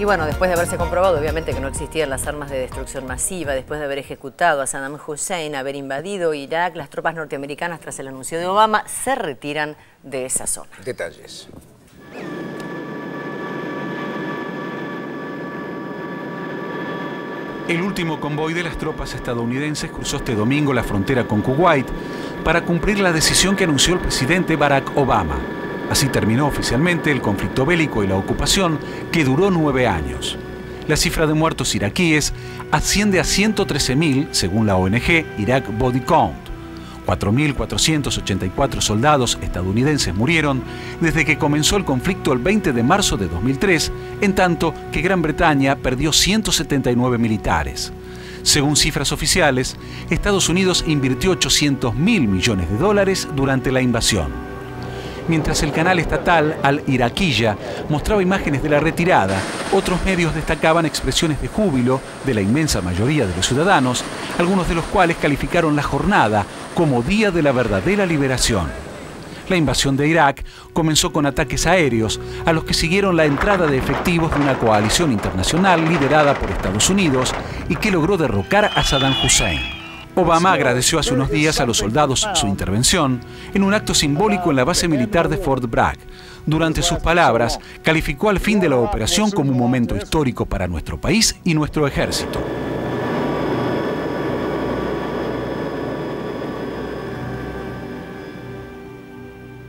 Y bueno, después de haberse comprobado obviamente que no existían las armas de destrucción masiva, después de haber ejecutado a Saddam Hussein, haber invadido Irak, las tropas norteamericanas tras el anuncio de Obama se retiran de esa zona. Detalles. El último convoy de las tropas estadounidenses cruzó este domingo la frontera con Kuwait para cumplir la decisión que anunció el presidente Barack Obama. Así terminó oficialmente el conflicto bélico y la ocupación que duró nueve años. La cifra de muertos iraquíes asciende a 113.000 según la ONG Iraq Body Count. 4.484 soldados estadounidenses murieron desde que comenzó el conflicto el 20 de marzo de 2003, en tanto que Gran Bretaña perdió 179 militares. Según cifras oficiales, Estados Unidos invirtió 800 mil millones de dólares durante la invasión mientras el canal estatal Al Iraquilla mostraba imágenes de la retirada, otros medios destacaban expresiones de júbilo de la inmensa mayoría de los ciudadanos, algunos de los cuales calificaron la jornada como Día de la Verdadera Liberación. La invasión de Irak comenzó con ataques aéreos, a los que siguieron la entrada de efectivos de una coalición internacional liderada por Estados Unidos y que logró derrocar a Saddam Hussein. Obama agradeció hace unos días a los soldados su intervención en un acto simbólico en la base militar de Fort Bragg. Durante sus palabras, calificó al fin de la operación como un momento histórico para nuestro país y nuestro ejército.